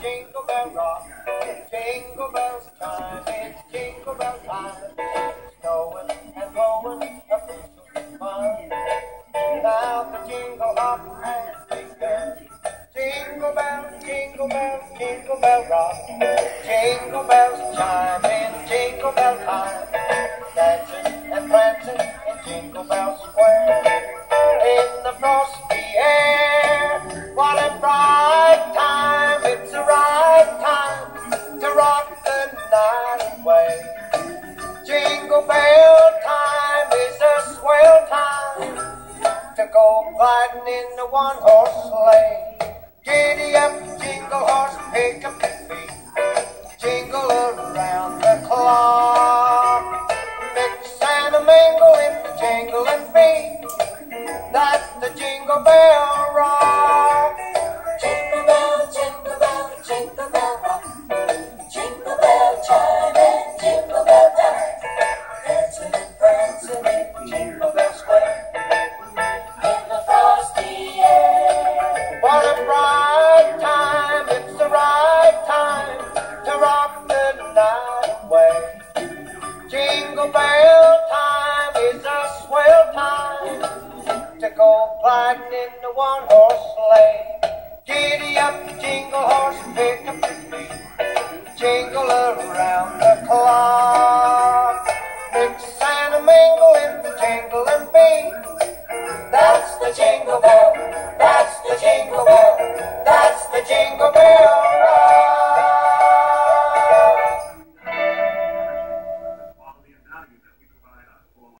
jingle bell rock. Jingle bells chime, it's jingle bell time. Snowing and blowing a bushel fun. Now the jingle hop has begun. Jingle bells, jingle bells, jingle bell rock. Jingle bells chime in jingle bell time. Go gliding in the one horse sleigh. Giddy up, jingle horse, pick up your feet. Jingle around the clock. Mix and a mingle in the jingling beat. That's the jingle bell rock. Jingle bell, jingle bell, jingle bell Jingle bell time is a swell time to go gliding in the one horse sleigh.